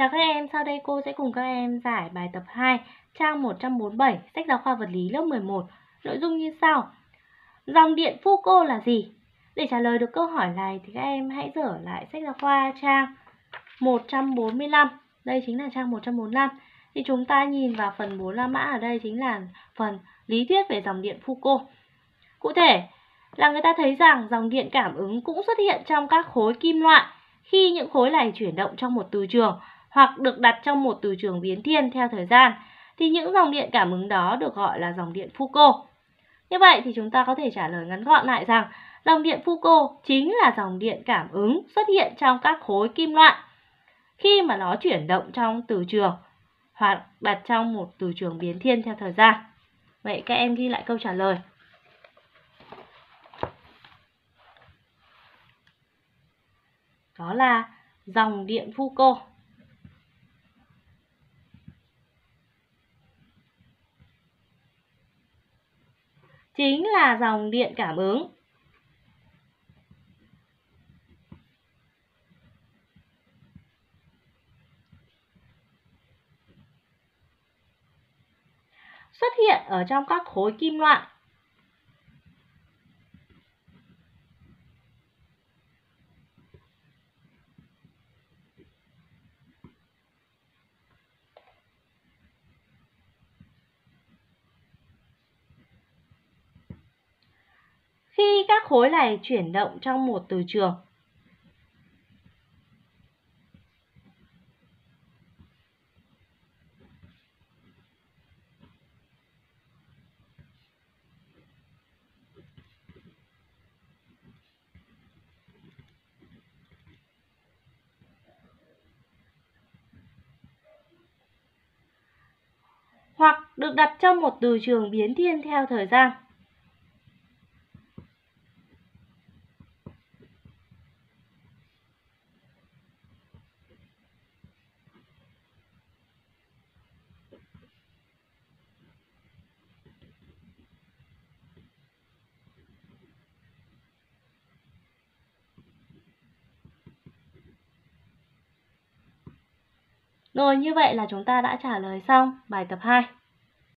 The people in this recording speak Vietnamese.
Chào các em, sau đây cô sẽ cùng các em giải bài tập 2, trang 147, sách giáo khoa vật lý lớp 11. Nội dung như sau. Dòng điện Foucault là gì? Để trả lời được câu hỏi này thì các em hãy dở lại sách giáo khoa trang 145. Đây chính là trang 145. Thì chúng ta nhìn vào phần 4 la mã ở đây chính là phần lý thuyết về dòng điện Foucault. Cụ thể là người ta thấy rằng dòng điện cảm ứng cũng xuất hiện trong các khối kim loại khi những khối này chuyển động trong một từ trường hoặc được đặt trong một từ trường biến thiên theo thời gian, thì những dòng điện cảm ứng đó được gọi là dòng điện Foucault. Như vậy thì chúng ta có thể trả lời ngắn gọn lại rằng, dòng điện Foucault chính là dòng điện cảm ứng xuất hiện trong các khối kim loại khi mà nó chuyển động trong từ trường hoặc đặt trong một từ trường biến thiên theo thời gian. Vậy các em ghi lại câu trả lời. Đó là dòng điện Foucault. Chính là dòng điện cảm ứng. Xuất hiện ở trong các khối kim loại khi các khối này chuyển động trong một từ trường. hoặc được đặt trong một từ trường biến thiên theo thời gian. Rồi như vậy là chúng ta đã trả lời xong bài tập 2.